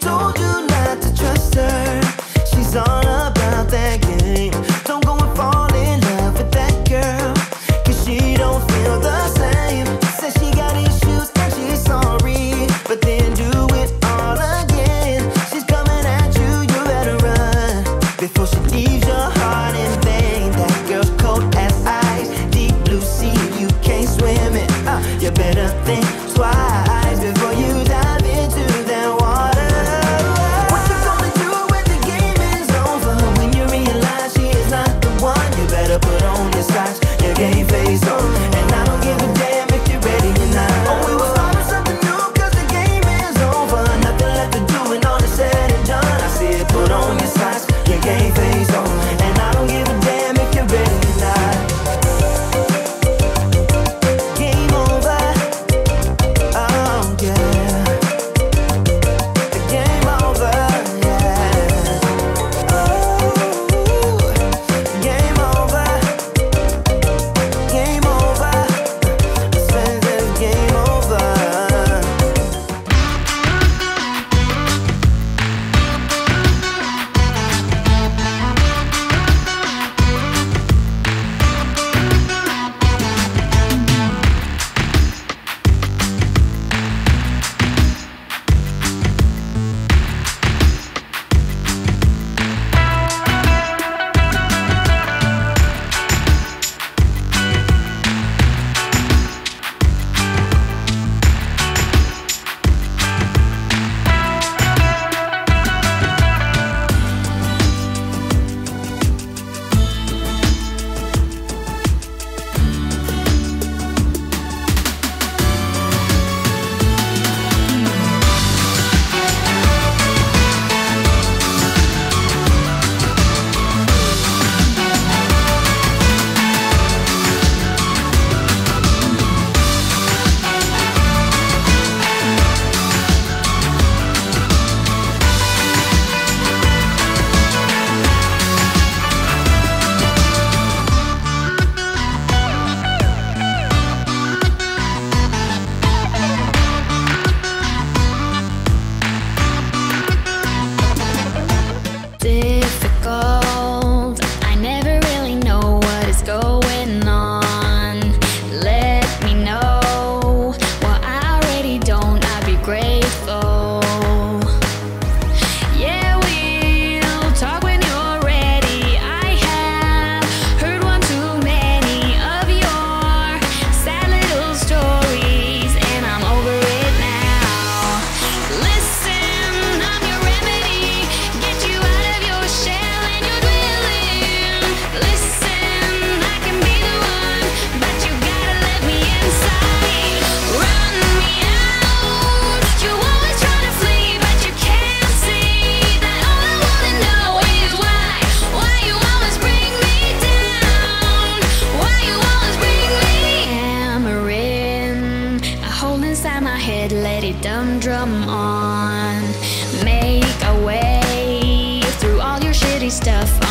told you not to trust her. She's all about that game. stuff.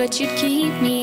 But you'd keep me.